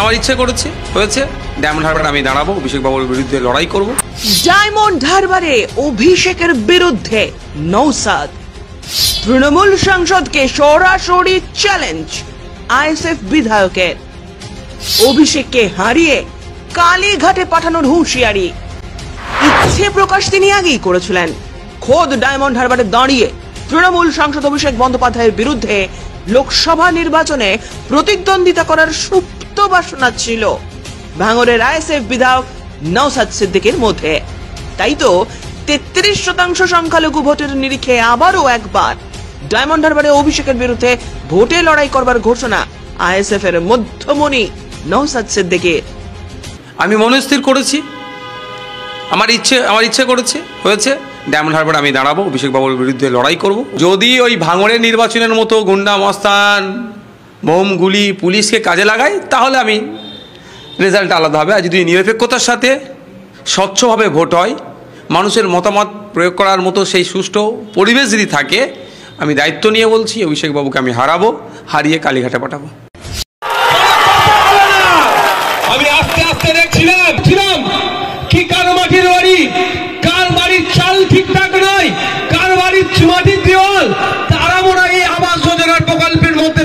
আমার ইচ্ছে করেছে, হয়েছে। ডায়মন্ড হারবার আমি দাঁড়াবো অভিষেক বাবুর বিরুদ্ধে লড়াই করব। ডায়মন্ড হারবারে অভিষেকের বিরুদ্ধে নৌসাদ। তৃণমূল সাংসদকে সরাসরি চ্যালেঞ্জ আইএসএফ বিধায়কের। অভিষেককে হারিয়ে কালীঘাটে পাঠানোর হুঁশিয়ারি। ইচ্ছে প্রকাশ তিনি আগেই করেছিলেন। খোদ ডায়মন্ড হারবারে দাঁড়িয়ে তৃণমূল সাংসদ অভিষেক বন্দ্যোপাধ্যায়ের বিরুদ্ধে লোকসভা নির্বাচনে প্রতিদ্বন্দ্বিতা করার সুপ্ত বাসনা ছিল। ভাঙরের আইএসএফ বিধায়ক নওসাদ সিদ্দিকের মধ্যে। তাই তো তেত্রিশ শতাংশ সংখ্যালঘু ভোটের নিরিখে আবারও একবার ডায়মন্ড হারবারে অভিষেকের বিরুদ্ধে ভোটে লড়াই করবার ঘোষণা আইএসএফ এর মধ্যমণি নওসাদ সিদ্দিকের আমি মনস্থির করেছি। আমার ইচ্ছে আমার ইচ্ছে করেছে, হয়েছে। ডায়মন্ড হারবার আমি দাঁড়াবো, অভিষেক বাবুর বিরুদ্ধে লড়াই করব। যদি ওই ভাঙড়ের নির্বাচনের মতো গুন্ডা মস্তান বোম গুলি, পুলিশকে কাজে লাগাই, তাহলে আমি রেজাল্ট আলাদা হবে। আর যদি নিরপেক্ষতার সাথে স্বচ্ছভাবে ভোট হয়, মানুষের মতামত প্রয়োগ করার মতো সেই সুষ্ঠু পরিবেশ যদি থাকে, আমি দায়িত্ব নিয়ে বলছি অভিষেক বাবুকে আমি হারাবো, হারিয়ে কালীঘাটে পাঠাবো। আস্তে আস্তে কার মাটির বাড়ি? কার বাড়ির চাল ঠিকঠাক কার বাড়ির মাটির তারা মনে এই আবাস যোজনার প্রকল্পের মধ্যে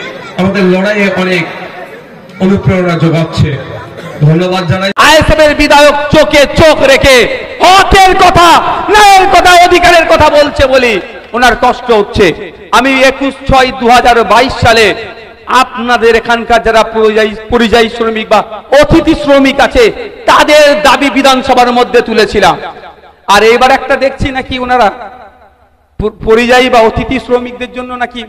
আমাদের লড়াইয়ে অনেক অনুপ্রেরণা যোগাচ্ছে। ধন্যবাদ জানাই। আইএসএফের বিধায়ক চোখে চোখ রেখে হকের কথা, ন্যায়ের কথা, অধিকারের কথা বলছে বলি ওনার কষ্ট হচ্ছে। আমি একুশ ছয় দু সালে আপনাদের এখানকার যারা পরিযায়ী শ্রমিক বা অতিথি শ্রমিক আছে, তাদের দাবি বিধানসভার মধ্যে তুলেছিলাম। আর এবার একটা দেখছি নাকি ওনারা পরিযায়ী বা অতিথি শ্রমিকদের জন্য নাকি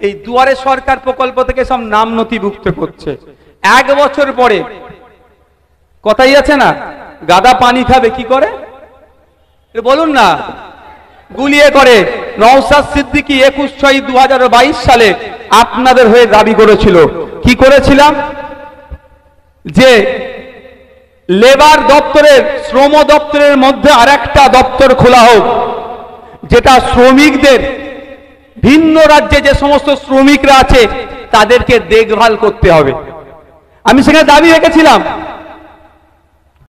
এই দুয়ারে সরকার প্রকল্প থেকে সব নাম নথিভুক্ত করছে। এক বছর পরে, কথাই আছে না? গাদা পানি খাবে, কি করে? বলুন না। গুলিয়ে করে নওসাদ সিদ্দিকি একুশ ছয় দু সালে আপনাদের হয়ে দাবি করেছিল। কি করেছিলাম? যে লেবার দপ্তরের, শ্রম দপ্তরের মধ্যে আরেকটা দপ্তর খোলা হোক, যেটা শ্রমিকদের ভিন্ন রাজ্যে যে সমস্ত শ্রমিকরা আছে তাদেরকে দেখভাল করতে হবে। আমি সেখানে দাবি রেখেছিলাম